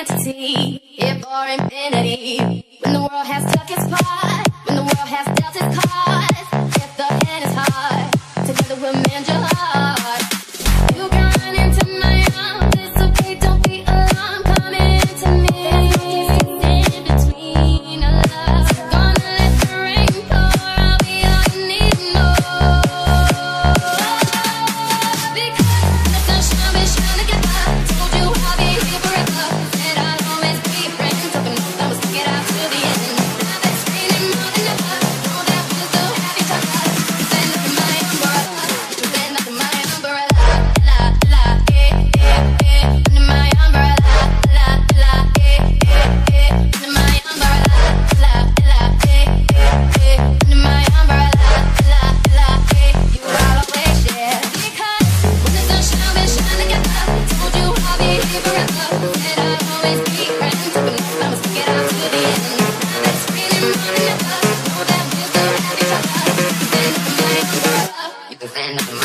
entity here for infinity. When the world has took its part, when the world has dealt its cards, if the hand is hard, together we'll mend Thank